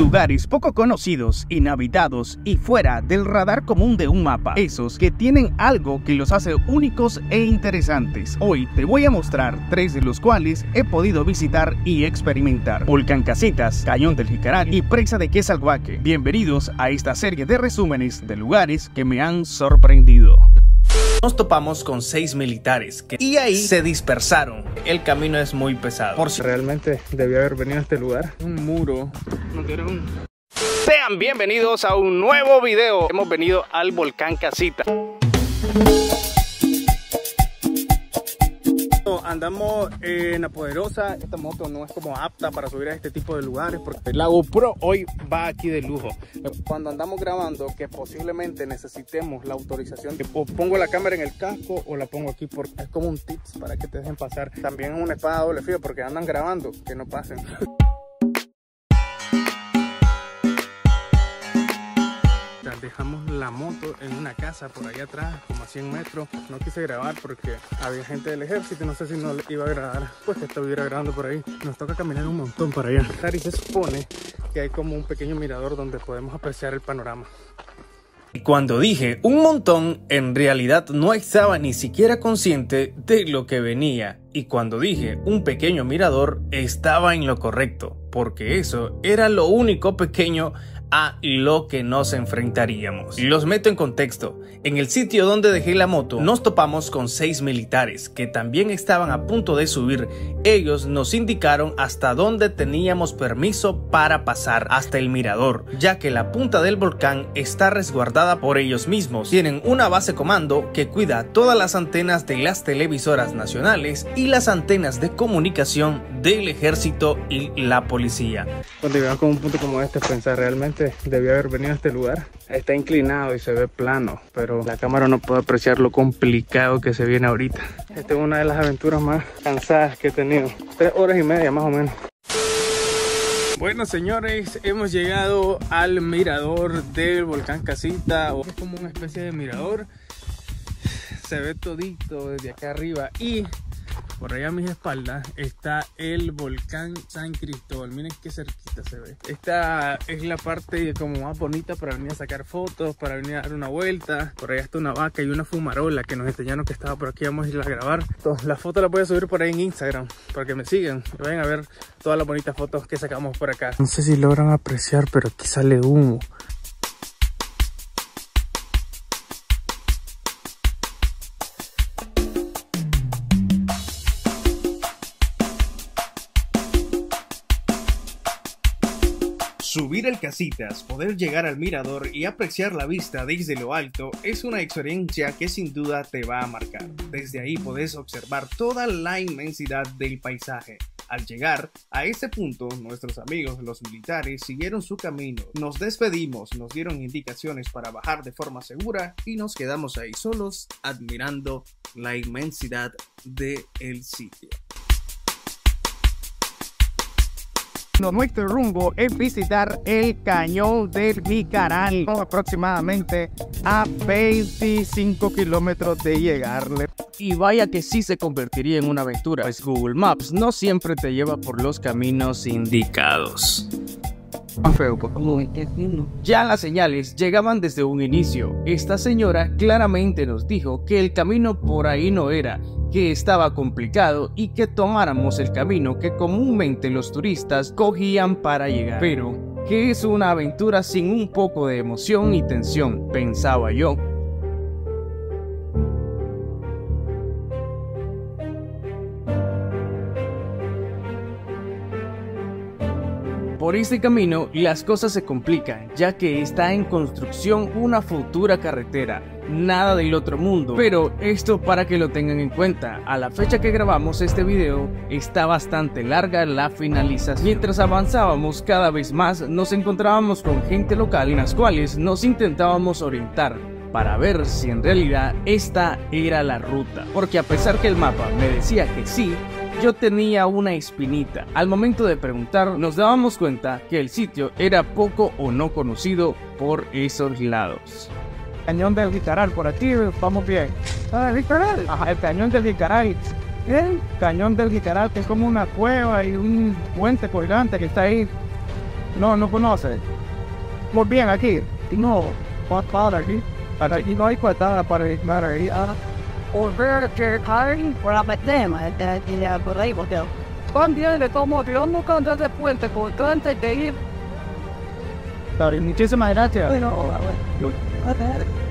Lugares poco conocidos, inhabitados y fuera del radar común de un mapa. Esos que tienen algo que los hace únicos e interesantes. Hoy te voy a mostrar tres de los cuales he podido visitar y experimentar. Volcán Casitas, Cañón del Jicaral y Presa de Quesalhuaque. Bienvenidos a esta serie de resúmenes de lugares que me han sorprendido. Nos topamos con seis militares que, y ahí se dispersaron. El camino es muy pesado. Por si realmente debía haber venido a este lugar. Un muro. No quiero un... Sean bienvenidos a un nuevo video. Hemos venido al volcán Casita. andamos en la poderosa, esta moto no es como apta para subir a este tipo de lugares porque la GoPro hoy va aquí de lujo. Cuando andamos grabando que posiblemente necesitemos la autorización, o pongo la cámara en el casco o la pongo aquí porque es como un tips para que te dejen pasar. También es una espada doble filo porque andan grabando, que no pasen. dejamos la moto en una casa por ahí atrás, como a 100 metros. No quise grabar porque había gente del ejército, no sé si no iba a grabar, pues que estuviera grabando por ahí. Nos toca caminar un montón para allá. Y se supone que hay como un pequeño mirador donde podemos apreciar el panorama. Y cuando dije un montón, en realidad no estaba ni siquiera consciente de lo que venía. Y cuando dije un pequeño mirador, estaba en lo correcto, porque eso era lo único pequeño a lo que nos enfrentaríamos. Los meto en contexto. En el sitio donde dejé la moto nos topamos con seis militares que también estaban a punto de subir. Ellos nos indicaron hasta dónde teníamos permiso para pasar hasta el mirador, ya que la punta del volcán está resguardada por ellos mismos. Tienen una base comando que cuida todas las antenas de las televisoras nacionales y las antenas de comunicación del ejército y la policía. Cuando llegamos con un punto como este, pensar realmente debía haber venido a este lugar. Está inclinado y se ve plano, pero la cámara no puede apreciar lo complicado que se viene ahorita. Esta es una de las aventuras más cansadas que he tenido. Tres horas y media más o menos. Bueno señores, hemos llegado al mirador del volcán Casita. Es como una especie de mirador. Se ve todito desde acá arriba y por allá a mis espaldas está el volcán San Cristóbal. Miren qué cerquita se ve. Esta es la parte como más bonita para venir a sacar fotos, para venir a dar una vuelta. Por allá está una vaca y una fumarola que nos enseñaron que estaba por aquí. Vamos a ir a grabar. la foto la voy a subir por ahí en Instagram para que me sigan y vayan a ver todas las bonitas fotos que sacamos por acá. No sé si logran apreciar, pero aquí sale humo. Subir el Casitas, poder llegar al mirador y apreciar la vista desde lo alto es una experiencia que sin duda te va a marcar. Desde ahí puedes observar toda la inmensidad del paisaje. Al llegar a este punto, nuestros amigos los militares siguieron su camino. Nos despedimos, nos dieron indicaciones para bajar de forma segura y nos quedamos ahí solos admirando la inmensidad del el sitio. Nuestro rumbo es visitar el cañón del Jicaral, aproximadamente a 25 kilómetros de llegarle. Y vaya que sí se convertiría en una aventura, pues Google Maps no siempre te lleva por los caminos indicados. Ya las señales llegaban desde un inicio. Esta señora claramente nos dijo que el camino por ahí no era, que estaba complicado y que tomáramos el camino que comúnmente los turistas cogían para llegar. Pero, ¿qué es una aventura sin un poco de emoción y tensión? Pensaba yo. Por este camino las cosas se complican, ya que está en construcción una futura carretera, nada del otro mundo, pero esto para que lo tengan en cuenta, a la fecha que grabamos este video está bastante larga la finalización. Mientras avanzábamos cada vez más nos encontrábamos con gente local en las cuales nos intentábamos orientar para ver si en realidad esta era la ruta, porque a pesar que el mapa me decía que sí, yo tenía una espinita. Al momento de preguntar, nos dábamos cuenta que el sitio era poco o no conocido por esos lados. Cañón del Jicaral, por aquí vamos bien. Ah, el Jicaral. Ajá, el cañón del Jicaral. El cañón del Jicaral, que es como una cueva y un puente colgante que está ahí. No, no conoce. Muy bien aquí. No, para aquí. Para aquí no hay cuenta para ir. Volver que caen por la tema y ya por ahí porque también le tomo yo no canto de puente por tanto de ir. Muchísimas gracias. Bueno,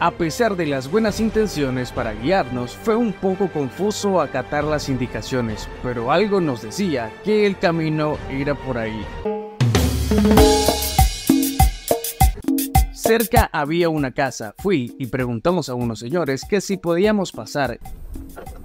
A pesar de las buenas intenciones para guiarnos, fue un poco confuso acatar las indicaciones, pero algo nos decía que el camino era por ahí. Cerca había una casa. Fui y preguntamos a unos señores que si podíamos pasar.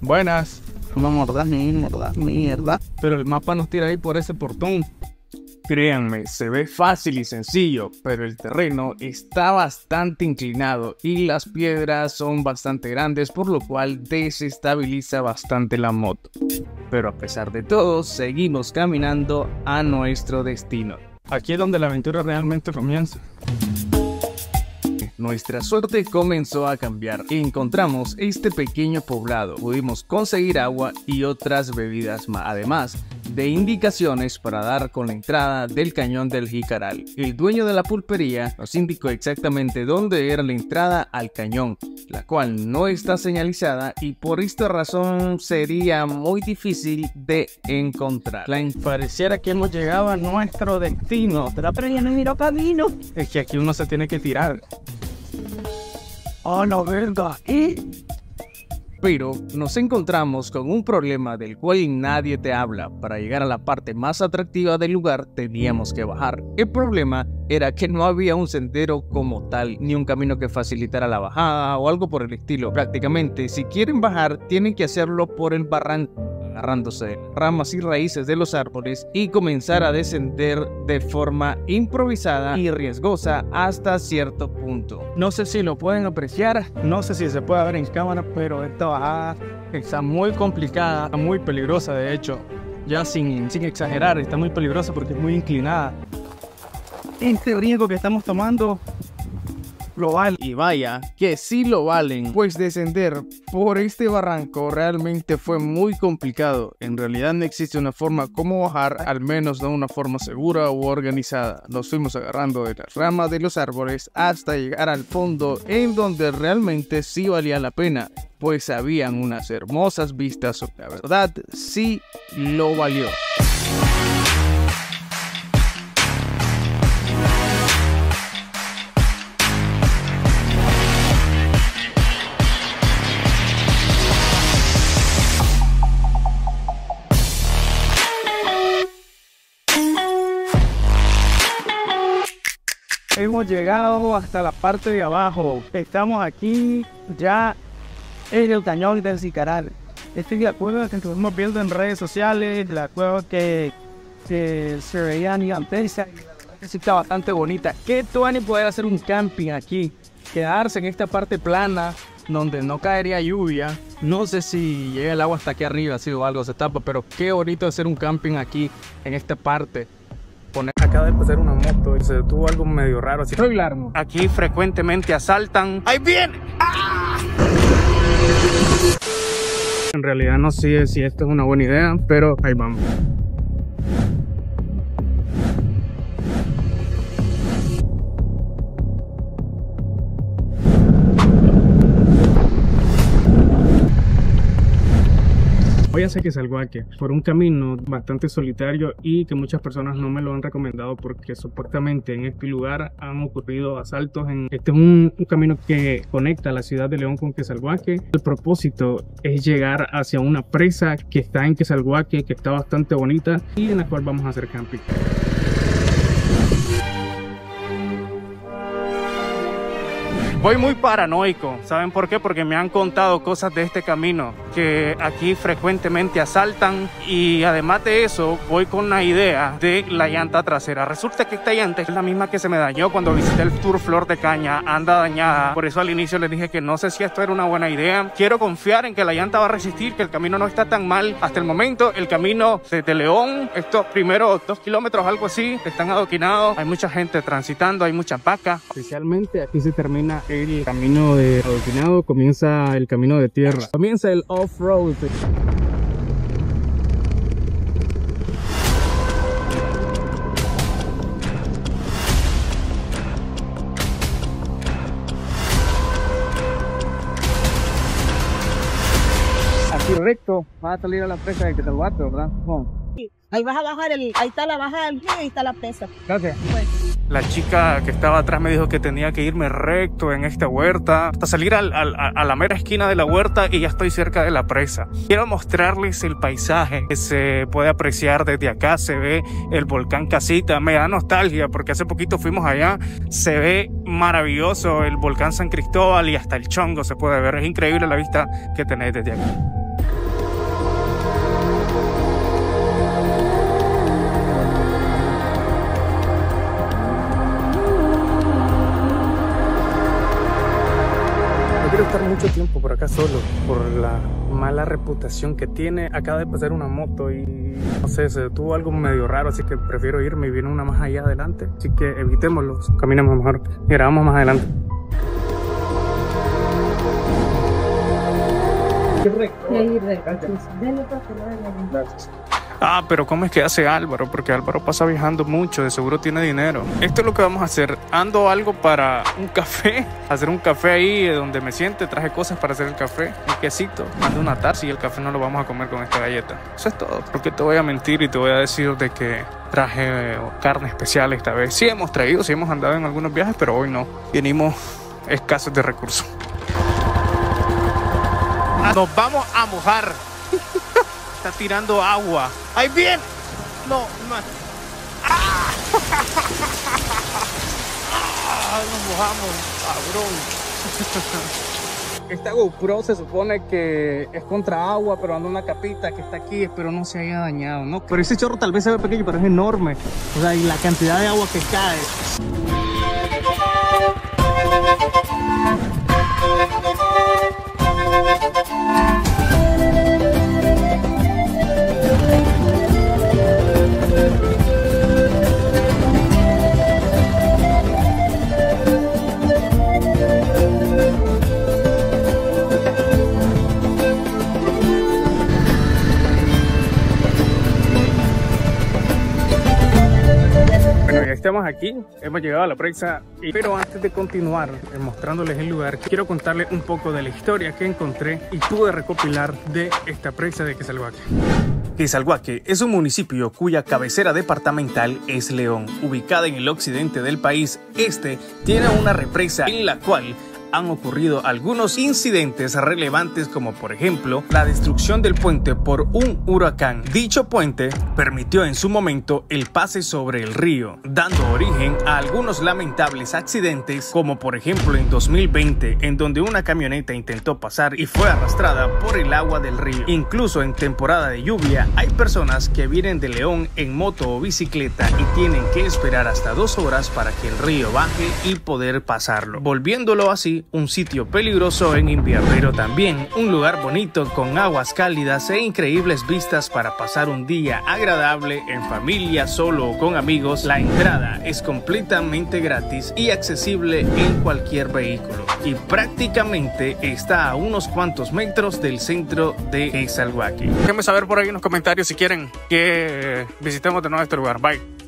Buenas. Vamos mierda, mierda. Pero el mapa nos tira ahí por ese portón. Créanme, se ve fácil y sencillo, pero el terreno está bastante inclinado y las piedras son bastante grandes, por lo cual desestabiliza bastante la moto. Pero a pesar de todo, seguimos caminando a nuestro destino. Aquí es donde la aventura realmente comienza. Nuestra suerte comenzó a cambiar y encontramos este pequeño poblado. Pudimos conseguir agua y otras bebidas más, además de indicaciones para dar con la entrada del cañón del Jicaral. El dueño de la pulpería nos indicó exactamente dónde era la entrada al cañón, la cual no está señalizada y por esta razón sería muy difícil de encontrar. Pareciera que hemos llegado a nuestro destino. Pero ya no miro camino. Es que aquí uno se tiene que tirar. all November. It Pero nos encontramos con un problema del cual nadie te habla. Para llegar a la parte más atractiva del lugar teníamos que bajar. El problema era que no había un sendero como tal, ni un camino que facilitara la bajada o algo por el estilo. Prácticamente, si quieren bajar, tienen que hacerlo por el barranco agarrándose de ramas y raíces de los árboles y comenzar a descender de forma improvisada y riesgosa hasta cierto punto. No sé si lo pueden apreciar, no sé si se puede ver en cámara, pero esta está muy complicada, muy peligrosa de hecho. Ya sin, sin exagerar, está muy peligrosa porque es muy inclinada. Este riesgo que estamos tomando lo vale. Y vaya, que sí lo valen, pues descender por este barranco realmente fue muy complicado. En realidad no existe una forma como bajar, al menos no una forma segura u organizada. Nos fuimos agarrando de las ramas de los árboles hasta llegar al fondo en donde realmente sí valía la pena pues habían unas hermosas vistas, la verdad sí lo valió. Hemos llegado hasta la parte de abajo. Estamos aquí ya en el cañón del Zicaral. Esta es la cueva que estuvimos viendo en redes sociales, la cueva que, que se veía gigantesca está bastante bonita. Qué tuani poder hacer un camping aquí, quedarse en esta parte plana donde no caería lluvia. No sé si llega el agua hasta aquí arriba, si o algo se tapa, pero qué bonito hacer un camping aquí en esta parte acaba de pasar una moto y se detuvo algo medio raro así aquí frecuentemente asaltan. ¡Ahí viene! en realidad no sé si esto es una buena idea pero ahí vamos Voy a hacer que aquí por un camino bastante solitario y que muchas personas no me lo han recomendado porque supuestamente en este lugar han ocurrido asaltos. En, este es un, un camino que conecta la ciudad de León con Quesalguaque. El propósito es llegar hacia una presa que está en Quesalguaque, que está bastante bonita y en la cual vamos a hacer camping. Voy muy paranoico, ¿saben por qué? Porque me han contado cosas de este camino, que aquí frecuentemente asaltan y además de eso voy con la idea de la llanta trasera. Resulta que esta llanta es la misma que se me dañó cuando visité el Tour Flor de Caña, anda dañada, por eso al inicio les dije que no sé si esto era una buena idea. Quiero confiar en que la llanta va a resistir, que el camino no está tan mal. Hasta el momento el camino desde León, estos primeros dos kilómetros, algo así, están adoquinados, hay mucha gente transitando, hay muchas vacas. Especialmente aquí se termina el camino de adoquinado comienza el camino de tierra. Comienza el off-road. Así recto va a salir a la presa de Quetalhuate, ¿verdad? Ahí vas a bajar, el, ahí está la bajada del río y ahí está la presa. Gracias. Pues. La chica que estaba atrás me dijo que tenía que irme recto en esta huerta hasta salir al, al, a la mera esquina de la huerta y ya estoy cerca de la presa. Quiero mostrarles el paisaje que se puede apreciar desde acá. Se ve el volcán Casita. Me da nostalgia porque hace poquito fuimos allá. Se ve maravilloso el volcán San Cristóbal y hasta el chongo se puede ver. Es increíble la vista que tenéis desde acá. Quiero estar mucho tiempo por acá solo, por la mala reputación que tiene. Acaba de pasar una moto y no sé, se detuvo algo medio raro, así que prefiero irme y viene una más allá adelante. Así que evitémoslo, caminemos mejor y grabamos más adelante. Gracias. Ah, pero ¿cómo es que hace Álvaro? Porque Álvaro pasa viajando mucho, de seguro tiene dinero. Esto es lo que vamos a hacer. Ando algo para un café, hacer un café ahí donde me siente. Traje cosas para hacer el café, un quesito, ando una taza y el café no lo vamos a comer con esta galleta. Eso es todo. Porque te voy a mentir y te voy a decir de que traje carne especial esta vez. Sí hemos traído, sí hemos andado en algunos viajes, pero hoy no. Venimos escasos de recursos. Nos vamos a mojar. Está tirando agua. ¡Ahí bien! No, no. ¡Ah! ¡Ah! Nos mojamos, cabrón. Esta GoPro se supone que es contra agua, pero anda una capita que está aquí, espero no se haya dañado, ¿no? Pero ese chorro tal vez se ve pequeño, pero es enorme. O sea, y la cantidad de agua que cae. La pero antes de continuar mostrándoles el lugar, quiero contarles un poco de la historia que encontré y pude recopilar de esta presa de Quesalhuaque. Quesalhuaque es un municipio cuya cabecera departamental es León, ubicada en el occidente del país. Este tiene una represa en la cual han ocurrido algunos incidentes relevantes como por ejemplo la destrucción del puente por un huracán. Dicho puente permitió en su momento el pase sobre el río, dando origen a algunos lamentables accidentes como por ejemplo en 2020 en donde una camioneta intentó pasar y fue arrastrada por el agua del río. Incluso en temporada de lluvia hay personas que vienen de León en moto o bicicleta y tienen que esperar hasta dos horas para que el río baje y poder pasarlo, volviéndolo así un sitio peligroso en invierno, pero también un lugar bonito con aguas cálidas e increíbles vistas para pasar un día agradable en familia, solo o con amigos. La entrada es completamente gratis y accesible en cualquier vehículo y prácticamente está a unos cuantos metros del centro de Salhuaque. Déjenme saber por ahí en los comentarios si quieren que visitemos de nuevo este lugar. Bye.